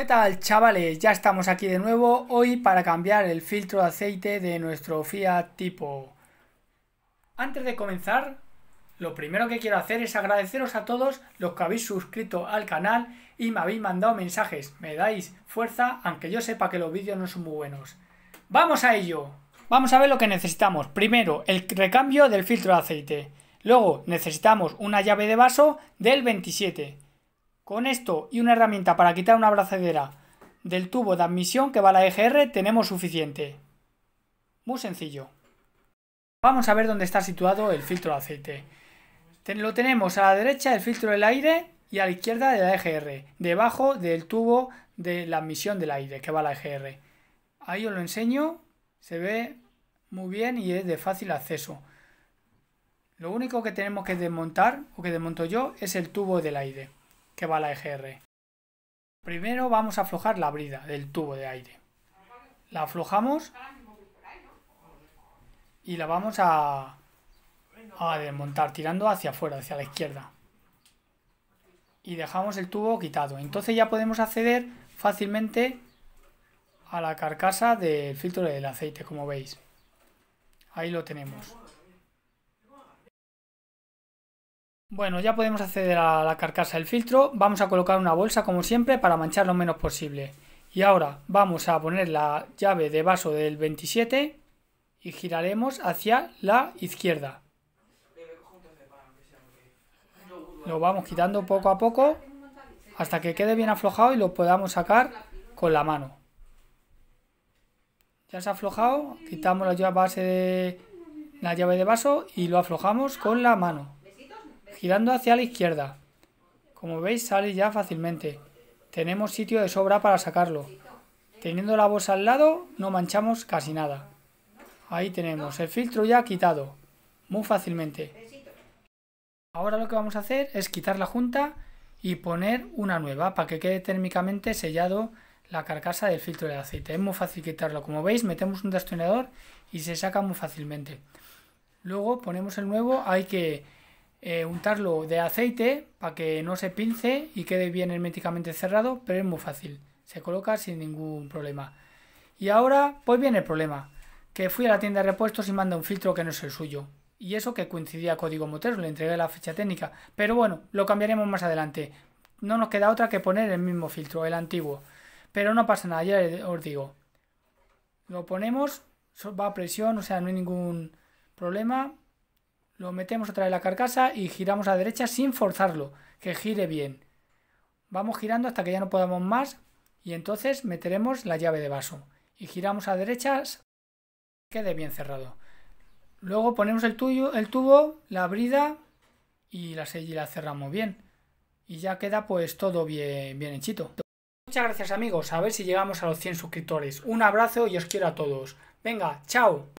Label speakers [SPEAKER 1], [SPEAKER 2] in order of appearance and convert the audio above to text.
[SPEAKER 1] ¿Qué tal chavales? Ya estamos aquí de nuevo hoy para cambiar el filtro de aceite de nuestro Fiat Tipo. Antes de comenzar, lo primero que quiero hacer es agradeceros a todos los que habéis suscrito al canal y me habéis mandado mensajes. Me dais fuerza, aunque yo sepa que los vídeos no son muy buenos. ¡Vamos a ello! Vamos a ver lo que necesitamos. Primero, el recambio del filtro de aceite. Luego, necesitamos una llave de vaso del 27 con esto y una herramienta para quitar una abrazadera del tubo de admisión que va a la EGR tenemos suficiente. Muy sencillo. Vamos a ver dónde está situado el filtro de aceite. Lo tenemos a la derecha el filtro del aire y a la izquierda de la EGR, debajo del tubo de la admisión del aire que va a la EGR. Ahí os lo enseño, se ve muy bien y es de fácil acceso. Lo único que tenemos que desmontar, o que desmonto yo, es el tubo del aire que va la EGR. Primero vamos a aflojar la brida del tubo de aire. La aflojamos y la vamos a, a desmontar tirando hacia afuera, hacia la izquierda. Y dejamos el tubo quitado. Entonces ya podemos acceder fácilmente a la carcasa del filtro del aceite, como veis. Ahí lo tenemos. Bueno, ya podemos acceder a la carcasa del filtro. Vamos a colocar una bolsa como siempre para manchar lo menos posible. Y ahora vamos a poner la llave de vaso del 27 y giraremos hacia la izquierda. Lo vamos quitando poco a poco hasta que quede bien aflojado y lo podamos sacar con la mano. Ya se ha aflojado, quitamos la base de la llave de vaso y lo aflojamos con la mano girando hacia la izquierda. Como veis sale ya fácilmente. Tenemos sitio de sobra para sacarlo. Teniendo la bolsa al lado no manchamos casi nada. Ahí tenemos el filtro ya quitado. Muy fácilmente. Ahora lo que vamos a hacer es quitar la junta y poner una nueva para que quede térmicamente sellado la carcasa del filtro de aceite. Es muy fácil quitarlo. Como veis metemos un destornillador y se saca muy fácilmente. Luego ponemos el nuevo. Hay que eh, untarlo de aceite para que no se pince y quede bien herméticamente cerrado, pero es muy fácil, se coloca sin ningún problema. Y ahora, pues viene el problema, que fui a la tienda de repuestos y manda un filtro que no es el suyo. Y eso que coincidía código Motero, le entregué la ficha técnica. Pero bueno, lo cambiaremos más adelante. No nos queda otra que poner el mismo filtro, el antiguo. Pero no pasa nada, ya os digo. Lo ponemos, va a presión, o sea, no hay ningún problema. Lo metemos otra vez la carcasa y giramos a derecha sin forzarlo, que gire bien. Vamos girando hasta que ya no podamos más y entonces meteremos la llave de vaso. Y giramos a derechas, quede bien cerrado. Luego ponemos el, tuyo, el tubo, la brida y la, y la cerramos bien. Y ya queda pues todo bien, bien hechito. Muchas gracias amigos, a ver si llegamos a los 100 suscriptores. Un abrazo y os quiero a todos. Venga, chao.